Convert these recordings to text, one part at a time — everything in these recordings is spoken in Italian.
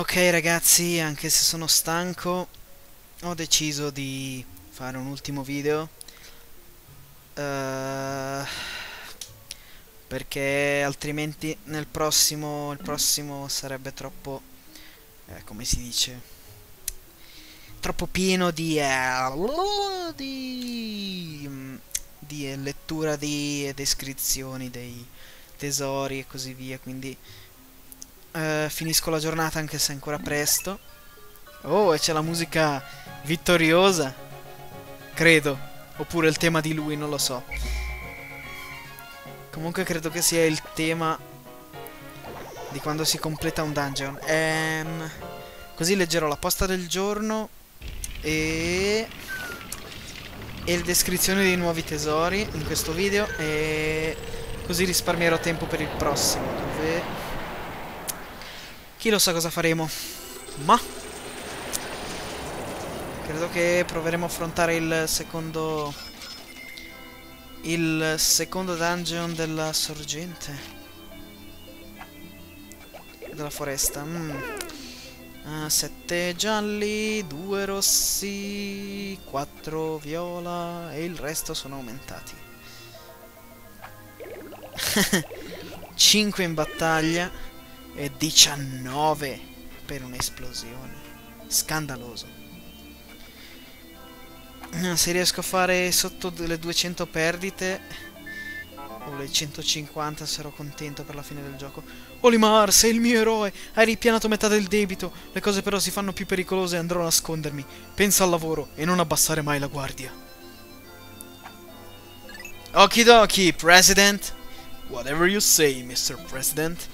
Ok ragazzi, anche se sono stanco, ho deciso di fare un ultimo video. Uh, perché altrimenti nel prossimo, il prossimo sarebbe troppo, eh, come si dice, troppo pieno di, eh, di, di lettura di descrizioni dei tesori e così via, quindi Uh, finisco la giornata anche se è ancora presto. Oh, e c'è la musica vittoriosa. Credo. Oppure il tema di lui, non lo so. Comunque credo che sia il tema di quando si completa un dungeon. Ehm, così leggerò la posta del giorno e... e le descrizioni dei nuovi tesori in questo video e così risparmierò tempo per il prossimo dove chi lo sa cosa faremo. Ma... Credo che proveremo a affrontare il secondo... Il secondo dungeon della sorgente. Della foresta. Mm. Uh, sette gialli, due rossi, quattro viola e il resto sono aumentati. 5 in battaglia e 19 per un'esplosione. Scandaloso. Se riesco a fare sotto le 200 perdite o le 150 sarò contento per la fine del gioco. Olimar, sei il mio eroe! Hai ripianato metà del debito. Le cose però si fanno più pericolose e andrò a nascondermi. Pensa al lavoro e non abbassare mai la guardia. Okidoki, President! Whatever you say, Mr. President.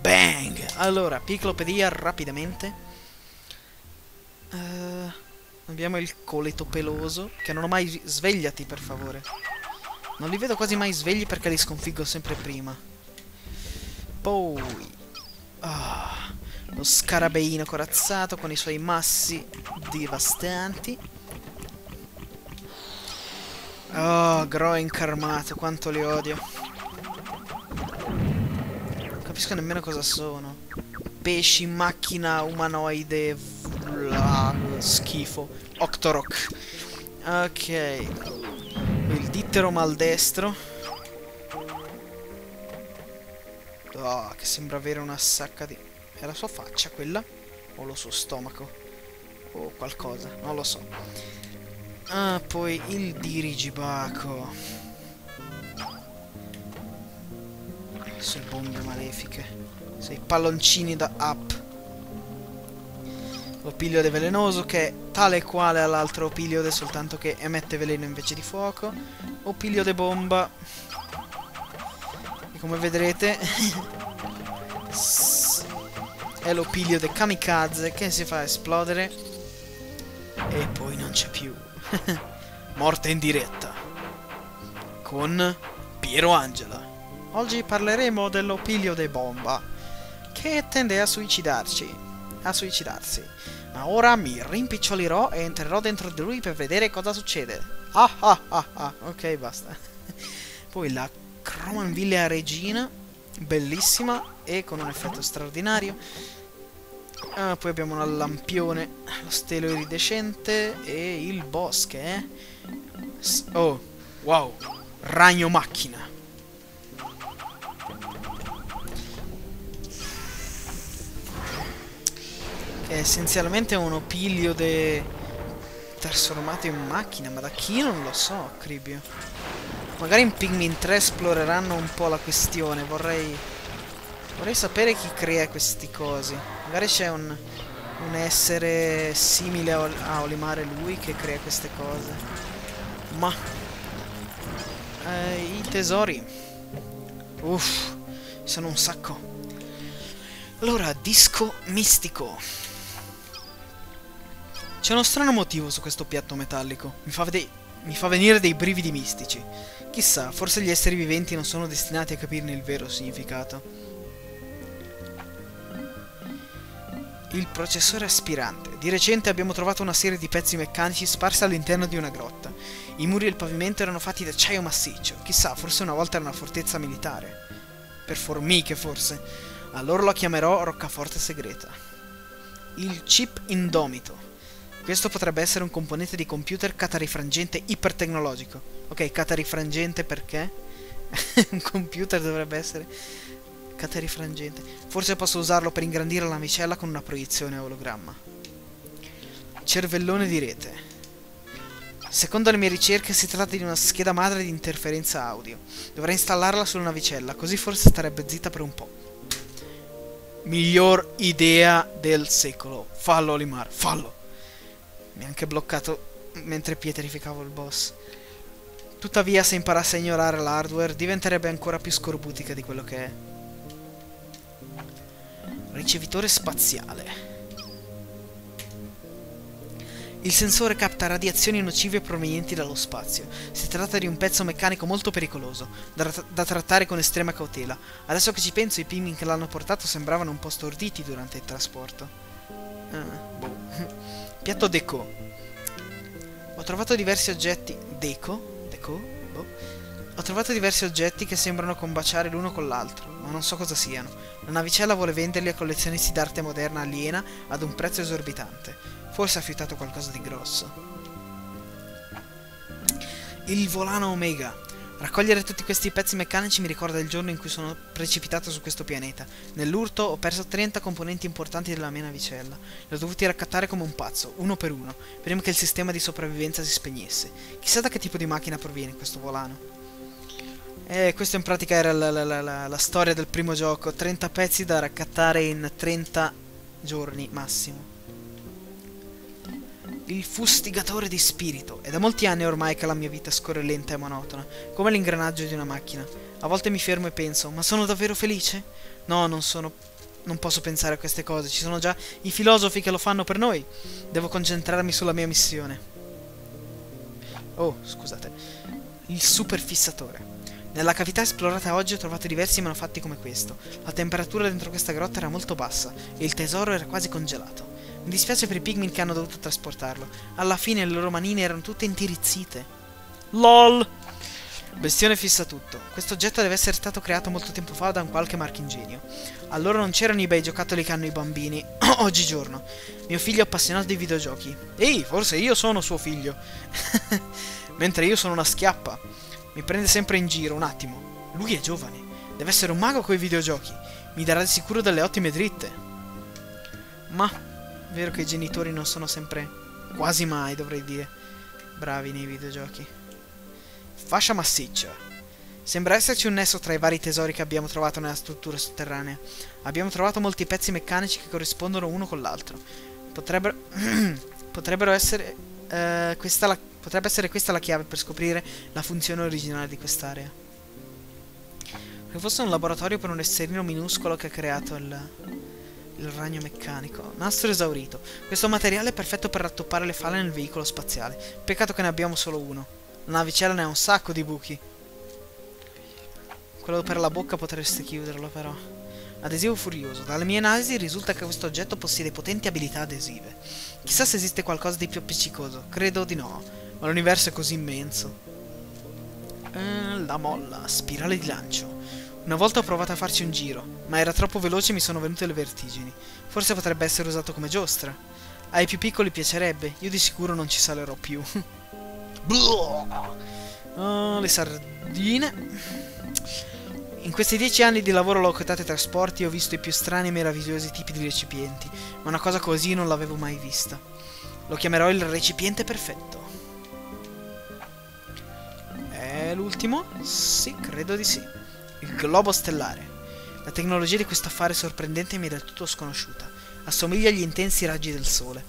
Bang! Allora, piclopedia rapidamente. Uh, abbiamo il coleto peloso, che non ho mai... Svegliati, per favore. Non li vedo quasi mai svegli perché li sconfiggo sempre prima. Poi... Ah, lo scarabeino corazzato con i suoi massi devastanti. Oh, Gro incarmato, quanto li odio capisco nemmeno cosa sono. Pesci, macchina, umanoide, bla, schifo. Octorok. Ok. Il dittero maldestro. Oh, che sembra avere una sacca di... È la sua faccia quella? O lo suo stomaco? O qualcosa, non lo so. Ah, poi il dirigibaco. Sei bombe malefiche. Sei palloncini da up. L'opiliode velenoso che è tale e quale all'altro opiliode, soltanto che emette veleno invece di fuoco. Opiliode bomba. E come vedrete... è l'opiliode kamikaze che si fa esplodere. E poi non c'è più. Morte in diretta. Con Piero Angela. Oggi parleremo dell'opilio de bomba, che tende a suicidarci, a suicidarsi. Ma ora mi rimpicciolirò e entrerò dentro di lui per vedere cosa succede. Ah ah ah ah, ok basta. Poi la Cromanvillea Regina, bellissima e con un effetto straordinario. Ah, poi abbiamo un lampione, lo stelo iridescente e il bosche. Eh? oh, wow, ragno macchina. È essenzialmente un opiliode trasformato in macchina, ma da chi non lo so, Cribio. Magari in Pikmin 3 esploreranno un po' la questione, vorrei... Vorrei sapere chi crea queste cose. Magari c'è un, un essere simile a, a Olimare lui che crea queste cose. Ma... Eh, I tesori. Uff, sono un sacco. Allora, disco mistico. C'è uno strano motivo su questo piatto metallico. Mi fa, mi fa, venire dei brividi mistici. Chissà, forse gli esseri viventi non sono destinati a capirne il vero significato. Il processore aspirante. Di recente abbiamo trovato una serie di pezzi meccanici sparsi all'interno di una grotta. I muri e il pavimento erano fatti d'acciaio massiccio. Chissà, forse una volta era una fortezza militare. Per formiche, forse. Allora lo chiamerò roccaforte segreta. Il chip indomito. Questo potrebbe essere un componente di computer catarifrangente ipertecnologico. Ok, catarifrangente perché? un computer dovrebbe essere catarifrangente. Forse posso usarlo per ingrandire la micella con una proiezione a ologramma. Cervellone di rete. Secondo le mie ricerche si tratta di una scheda madre di interferenza audio. Dovrei installarla sulla navicella, così forse starebbe zitta per un po'. Miglior idea del secolo. Fallo, Olimar, fallo. Mi ha anche bloccato mentre pietrificavo il boss. Tuttavia, se imparasse a ignorare l'hardware, diventerebbe ancora più scorbutica di quello che è. Ricevitore spaziale. Il sensore capta radiazioni nocive provenienti dallo spazio. Si tratta di un pezzo meccanico molto pericoloso, da, da trattare con estrema cautela. Adesso che ci penso, i pigmin che l'hanno portato sembravano un po' storditi durante il trasporto. Ah, boh. Piatto deco. Ho trovato diversi oggetti... Deco? Deco? Boh. Ho trovato diversi oggetti che sembrano combaciare l'uno con l'altro, ma non so cosa siano. La navicella vuole venderli a collezionisti d'arte moderna aliena ad un prezzo esorbitante. Forse ha fiutato qualcosa di grosso. Il volano Omega. Raccogliere tutti questi pezzi meccanici mi ricorda il giorno in cui sono precipitato su questo pianeta. Nell'urto ho perso 30 componenti importanti della mia navicella. Li ho dovuti raccattare come un pazzo, uno per uno, prima che il sistema di sopravvivenza si spegnesse. Chissà da che tipo di macchina proviene questo volano. Eh, questa in pratica era la, la, la, la storia del primo gioco. 30 pezzi da raccattare in 30 giorni massimo il fustigatore di spirito. È da molti anni ormai che la mia vita scorre lenta e monotona, come l'ingranaggio di una macchina. A volte mi fermo e penso, ma sono davvero felice? No, non sono... Non posso pensare a queste cose, ci sono già i filosofi che lo fanno per noi. Devo concentrarmi sulla mia missione. Oh, scusate. Il superfissatore. Nella cavità esplorata oggi ho trovato diversi manufatti come questo. La temperatura dentro questa grotta era molto bassa e il tesoro era quasi congelato. Mi dispiace per i pigmin che hanno dovuto trasportarlo. Alla fine le loro manine erano tutte intirizzite. LOL! Bestione fissa tutto. Questo oggetto deve essere stato creato molto tempo fa da un qualche marchingegno. Allora non c'erano i bei giocattoli che hanno i bambini, oggigiorno. Mio figlio è appassionato di videogiochi. Ehi, forse io sono suo figlio. Mentre io sono una schiappa. Mi prende sempre in giro, un attimo. Lui è giovane. Deve essere un mago coi videogiochi. Mi darà di sicuro delle ottime dritte. Ma Vero che i genitori non sono sempre, quasi mai dovrei dire, bravi nei videogiochi. Fascia massiccia. Sembra esserci un nesso tra i vari tesori che abbiamo trovato nella struttura sotterranea. Abbiamo trovato molti pezzi meccanici che corrispondono uno con l'altro. Potrebbero... potrebbero essere... Uh, questa la... potrebbe essere questa la chiave per scoprire la funzione originale di quest'area. Che fosse un laboratorio per un esserino minuscolo che ha creato il il ragno meccanico. Nastro esaurito. Questo materiale è perfetto per rattoppare le falle nel veicolo spaziale. Peccato che ne abbiamo solo uno. La navicella ne ha un sacco di buchi. Quello per la bocca potreste chiuderlo però. Adesivo furioso. Dalle mie analisi risulta che questo oggetto possiede potenti abilità adesive. Chissà se esiste qualcosa di più appiccicoso. Credo di no. Ma l'universo è così immenso. Eh, la molla. Spirale di lancio. Una volta ho provato a farci un giro, ma era troppo veloce e mi sono venute le vertigini. Forse potrebbe essere usato come giostra. Ai più piccoli piacerebbe, io di sicuro non ci salerò più. oh, le sardine. In questi dieci anni di lavoro locotate trasporti ho visto i più strani e meravigliosi tipi di recipienti, ma una cosa così non l'avevo mai vista. Lo chiamerò il recipiente perfetto. È l'ultimo? Sì, credo di sì. Il globo stellare. La tecnologia di questo affare sorprendente mi è del tutto sconosciuta. Assomiglia agli intensi raggi del sole.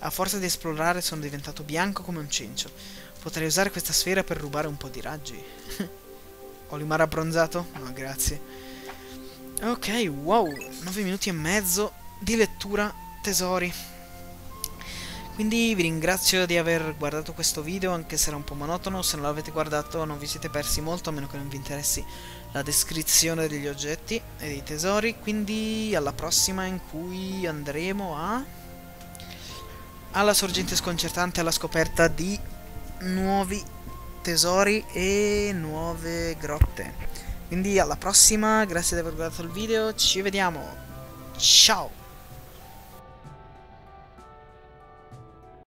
A forza di esplorare sono diventato bianco come un cencio. Potrei usare questa sfera per rubare un po' di raggi. Olimar abbronzato? No, grazie. Ok, wow, 9 minuti e mezzo di lettura tesori. Quindi vi ringrazio di aver guardato questo video, anche se era un po' monotono, se non l'avete guardato non vi siete persi molto, a meno che non vi interessi la descrizione degli oggetti e dei tesori, quindi alla prossima in cui andremo a... alla sorgente sconcertante alla scoperta di nuovi tesori e nuove grotte. Quindi alla prossima, grazie di aver guardato il video, ci vediamo. Ciao!